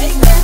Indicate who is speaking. Speaker 1: Shake that.